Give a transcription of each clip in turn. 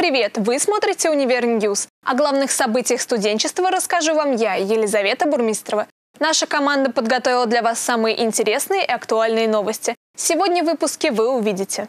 Привет! Вы смотрите «Univer News». О главных событиях студенчества расскажу вам я, Елизавета Бурмистрова. Наша команда подготовила для вас самые интересные и актуальные новости. Сегодня в выпуске вы увидите.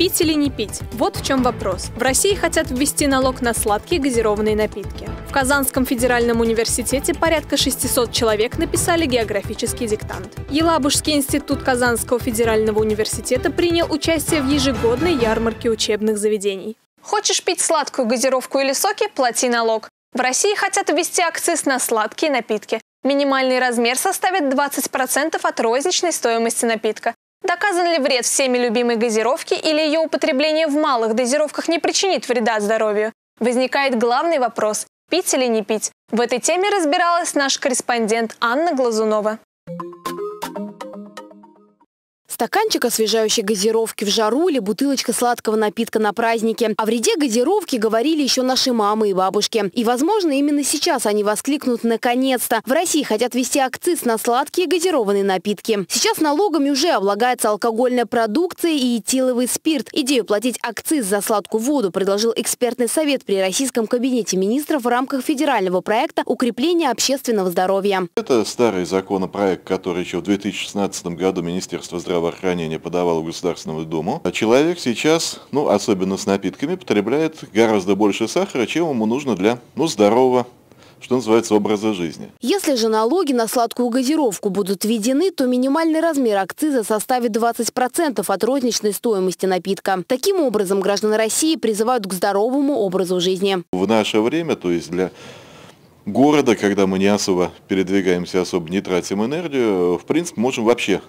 Пить или не пить? Вот в чем вопрос. В России хотят ввести налог на сладкие газированные напитки. В Казанском федеральном университете порядка 600 человек написали географический диктант. Елабужский институт Казанского федерального университета принял участие в ежегодной ярмарке учебных заведений. Хочешь пить сладкую газировку или соки – плати налог. В России хотят ввести акциз на сладкие напитки. Минимальный размер составит 20% от розничной стоимости напитка. Доказан ли вред всеми любимой газировки или ее употребление в малых дозировках не причинит вреда здоровью? Возникает главный вопрос – пить или не пить? В этой теме разбиралась наш корреспондент Анна Глазунова. Стаканчик освежающей газировки в жару или бутылочка сладкого напитка на празднике. О вреде газировки говорили еще наши мамы и бабушки. И, возможно, именно сейчас они воскликнут «наконец-то». В России хотят ввести акциз на сладкие газированные напитки. Сейчас налогами уже облагается алкогольная продукция и этиловый спирт. Идею платить акциз за сладкую воду предложил экспертный совет при Российском кабинете министров в рамках федерального проекта укрепления общественного здоровья. Это старый законопроект, который еще в 2016 году Министерство здравоохранения здравоохранения подавал в Государственную Думу, а человек сейчас, ну, особенно с напитками, потребляет гораздо больше сахара, чем ему нужно для, ну, здорового что называется, образа жизни. Если же налоги на сладкую газировку будут введены, то минимальный размер акциза составит 20% от розничной стоимости напитка. Таким образом, граждане России призывают к здоровому образу жизни. В наше время, то есть для города, когда мы не особо передвигаемся, особо не тратим энергию, в принципе, можем вообще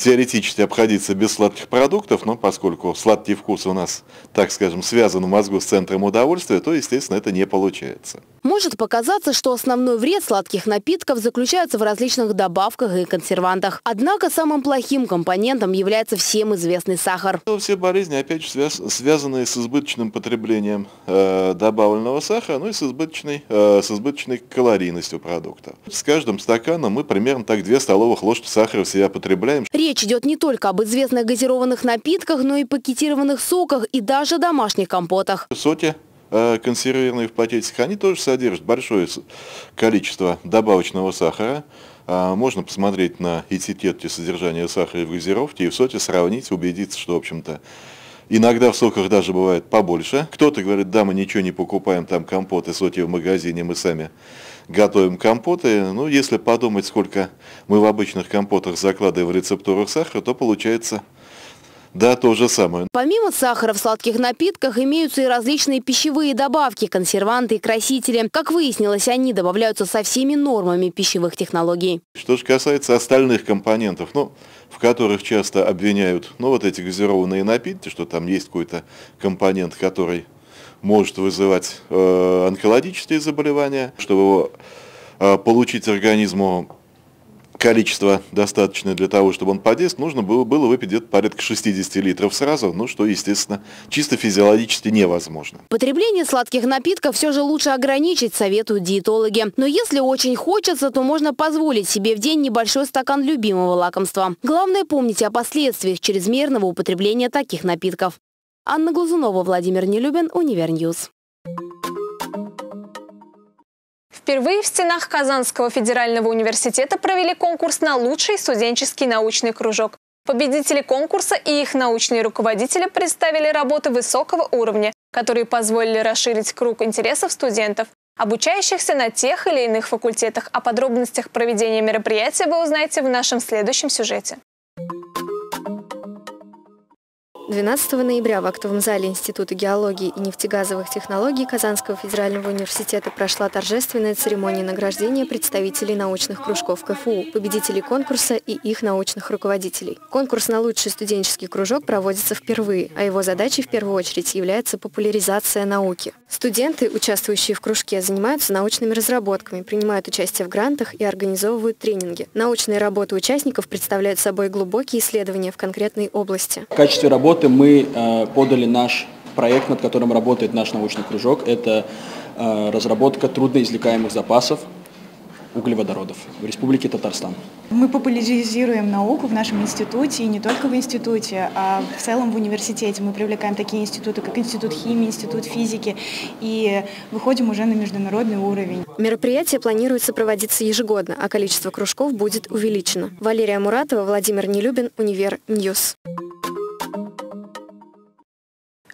теоретически обходиться без сладких продуктов, но поскольку сладкий вкус у нас, так скажем, связан в мозгу с центром удовольствия, то, естественно, это не получается. Может показаться, что основной вред сладких напитков заключается в различных добавках и консервантах. Однако самым плохим компонентом является всем известный сахар. Все болезни, опять же, связ связанные с избыточным потреблением э, добавленного сахара, ну и с избыточной, э, с избыточной калорийностью продукта. С каждым стаканом мы примерно так 2 столовых ложки сахара в себя потребляем. Речь идет не только об известных газированных напитках, но и пакетированных соках и даже домашних компотах. Соки Э, консервированные в пакетиках, они тоже содержат большое количество добавочного сахара. А, можно посмотреть на этикетки содержания сахара в газировке и в соте сравнить, убедиться, что, в общем-то, Иногда в соках даже бывает побольше. Кто-то говорит, да, мы ничего не покупаем, там компоты, соки в магазине, мы сами готовим компоты. Ну, если подумать, сколько мы в обычных компотах закладываем в рецептурах сахара, то получается да, то же самое. Помимо сахара в сладких напитках имеются и различные пищевые добавки, консерванты и красители. Как выяснилось, они добавляются со всеми нормами пищевых технологий. Что же касается остальных компонентов, ну, в которых часто обвиняют, ну, вот эти газированные напитки, что там есть какой-то компонент, который может вызывать э, онкологические заболевания, чтобы его э, получить организму количество достаточное для того, чтобы он подействовал, нужно было, было выпить где-то порядка 60 литров сразу, ну что, естественно, чисто физиологически невозможно. Потребление сладких напитков все же лучше ограничить, советуют диетологи. Но если очень хочется, то можно позволить себе в день небольшой стакан любимого лакомства. Главное помнить о последствиях чрезмерного употребления таких напитков. Анна Глазунова, Владимир Нелюбин, Univer News. Впервые в стенах Казанского федерального университета провели конкурс на лучший студенческий научный кружок. Победители конкурса и их научные руководители представили работы высокого уровня, которые позволили расширить круг интересов студентов, обучающихся на тех или иных факультетах. О подробностях проведения мероприятия вы узнаете в нашем следующем сюжете. 12 ноября в актовом зале Института геологии и нефтегазовых технологий Казанского федерального университета прошла торжественная церемония награждения представителей научных кружков КФУ, победителей конкурса и их научных руководителей. Конкурс на лучший студенческий кружок проводится впервые, а его задачей в первую очередь является популяризация науки. Студенты, участвующие в кружке, занимаются научными разработками, принимают участие в грантах и организовывают тренинги. Научные работы участников представляют собой глубокие исследования в конкретной области. В качестве работы работы мы э, подали наш проект, над которым работает наш научный кружок. Это э, разработка трудноизвлекаемых запасов углеводородов в Республике Татарстан. Мы популяризируем науку в нашем институте, и не только в институте, а в целом в университете. Мы привлекаем такие институты, как Институт химии, Институт физики, и выходим уже на международный уровень. Мероприятие планируется проводиться ежегодно, а количество кружков будет увеличено. Валерия Муратова, Владимир Нелюбин, Univer News.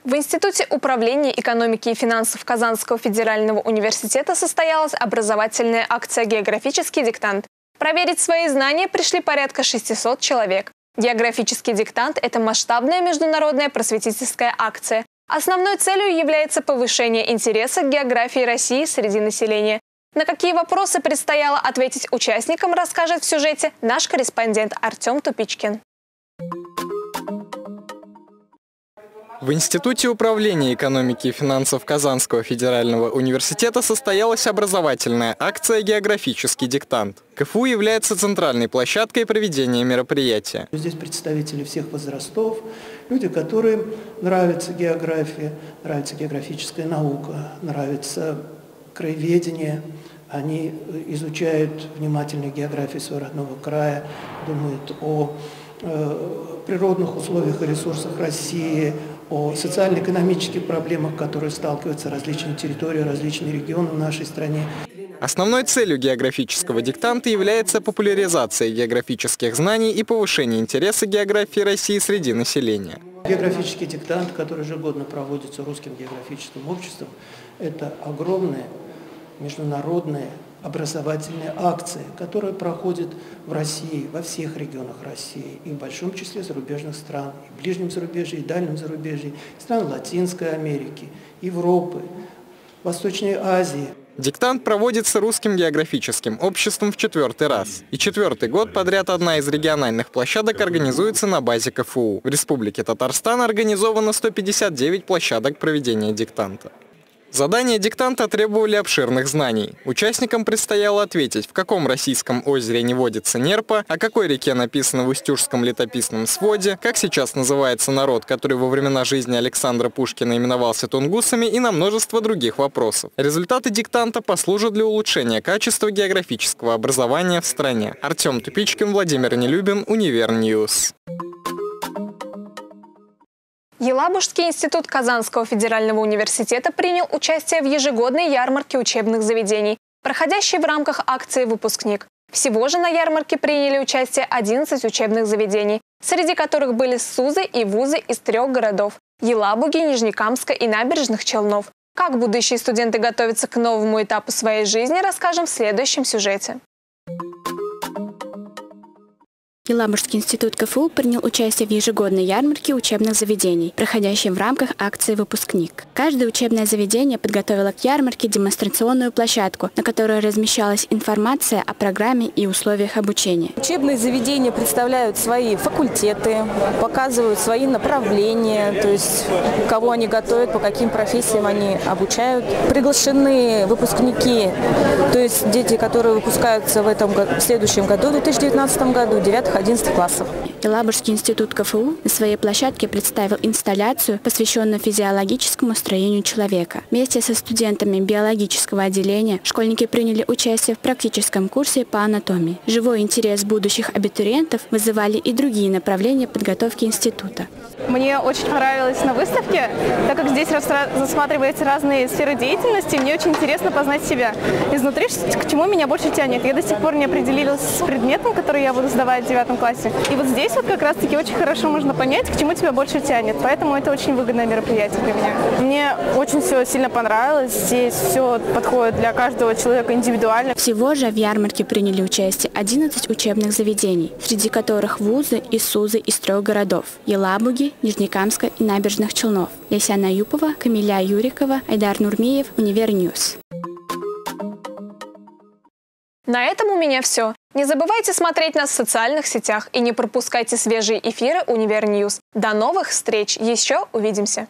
В Институте управления экономики и финансов Казанского федерального университета состоялась образовательная акция «Географический диктант», Проверить свои знания пришли порядка 600 человек. Географический диктант – это масштабная международная просветительская акция. Основной целью является повышение интереса к географии России среди населения. На какие вопросы предстояло ответить участникам, расскажет в сюжете наш корреспондент Артем Тупичкин. В Институте управления экономики и финансов Казанского федерального университета состоялась образовательная акция «Географический диктант». КФУ является центральной площадкой проведения мероприятия. Здесь представители всех возрастов, люди, которым нравится география, нравится географическая наука, нравится краеведение. Они изучают внимательно географию своего родного края, думают о э, природных условиях и ресурсах России, о социально-экономических проблемах, которые сталкиваются различные территории, различные регионы в нашей стране. Основной целью географического диктанта является популяризация географических знаний и повышение интереса географии России среди населения. Географический диктант, который ежегодно проводится Русским географическим обществом, это огромное международное образовательные акции, которые проходят в России, во всех регионах России, и в большом числе зарубежных стран, и в ближнем зарубежье, и дальнем зарубежье, стран Латинской Америки, Европы, Восточной Азии. Диктант проводится Русским географическим обществом в четвертый раз. И четвертый год подряд одна из региональных площадок организуется на базе КФУ. В Республике Татарстан организовано 159 площадок проведения диктанта. Задания диктанта требовали обширных знаний. Участникам предстояло ответить, в каком российском озере не водится нерпа, о какой реке написано в Устюжском летописном своде, как сейчас называется народ, который во времена жизни Александра Пушкина именовался тунгусами и на множество других вопросов. Результаты диктанта послужат для улучшения качества географического образования в стране. Артем Тупичкин, Владимир Нелюбин, Univer News. Елабужский институт Казанского федерального университета принял участие в ежегодной ярмарке учебных заведений, проходящей в рамках акции «Выпускник». Всего же на ярмарке приняли участие 11 учебных заведений, среди которых были СУЗы и вузы из трех городов – Елабуги, Нижнекамска и Набережных Челнов. Как будущие студенты готовятся к новому этапу своей жизни, расскажем в следующем сюжете. Елабужский институт КФУ принял участие в ежегодной ярмарке учебных заведений, проходящей в рамках акции «Выпускник». Каждое учебное заведение подготовило к ярмарке демонстрационную площадку, на которой размещалась информация о программе и условиях обучения. Учебные заведения представляют свои факультеты, показывают свои направления, то есть кого они готовят, по каким профессиям они обучают. Приглашены выпускники, то есть дети, которые выпускаются в этом в следующем году, в 2019 году, 9 11 классов. Елабужский институт КФУ на своей площадке представил инсталляцию, посвященную физиологическому строению человека. Вместе со студентами биологического отделения школьники приняли участие в практическом курсе по анатомии. Живой интерес будущих абитуриентов вызывали и другие направления подготовки института. Мне очень понравилось на выставке, так как здесь рассматриваются разные сферы деятельности, мне очень интересно познать себя изнутри, к чему меня больше тянет. Я до сих пор не определилась с предметом, который я буду сдавать в девятом классе. И вот здесь вот как раз-таки очень хорошо можно понять, к чему тебя больше тянет. Поэтому это очень выгодное мероприятие для меня. Мне очень все сильно понравилось. Здесь все подходит для каждого человека индивидуально. Всего же в ярмарке приняли участие 11 учебных заведений, среди которых вузы и СУЗы из трех городов – Елабуги, Нижнекамска и Набережных Челнов. Ясяна Юпова, Камиля Юрикова, Айдар Нурмиев, Univer News. На этом у меня все. Не забывайте смотреть нас в социальных сетях и не пропускайте свежие эфиры Univer News. До новых встреч! Еще увидимся!